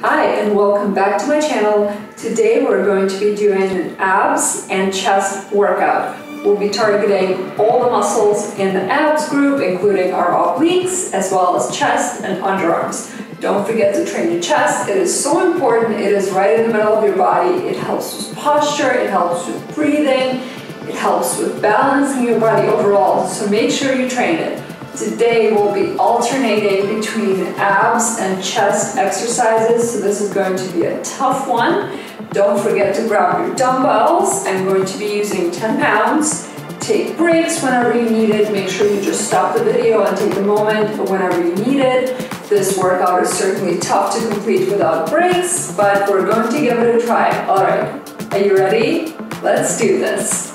Hi and welcome back to my channel. Today we're going to be doing an abs and chest workout. We'll be targeting all the muscles in the abs group, including our obliques, as well as chest and underarms. Don't forget to train your chest. It is so important. It is right in the middle of your body. It helps with posture, it helps with breathing, it helps with balancing your body overall. So make sure you train it. Today we'll be alternating between abs and chest exercises. So this is going to be a tough one. Don't forget to grab your dumbbells. I'm going to be using 10 pounds. Take breaks whenever you need it. Make sure you just stop the video and take a moment whenever you need it. This workout is certainly tough to complete without breaks, but we're going to give it a try. All right, are you ready? Let's do this.